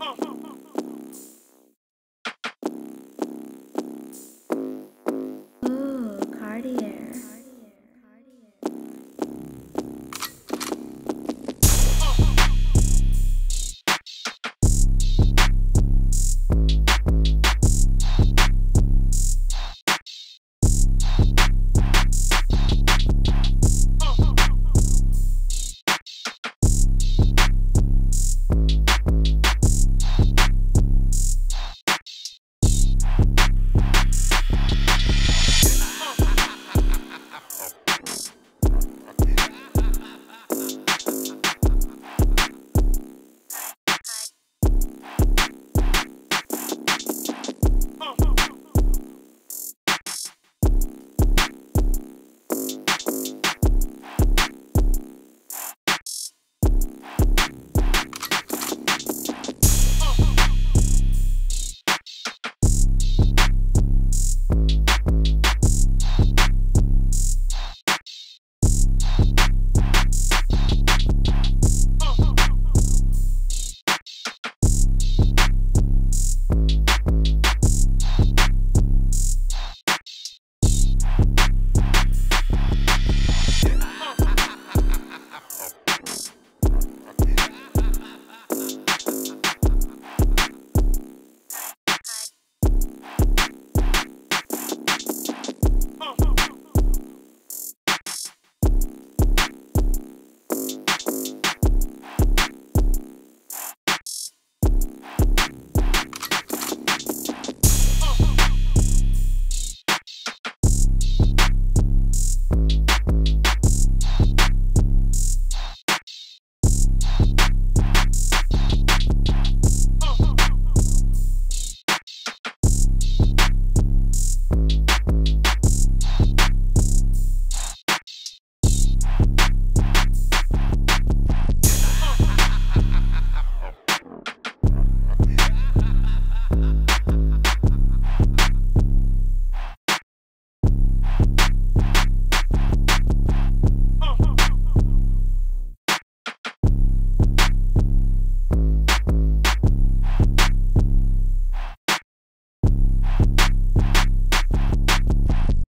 huh.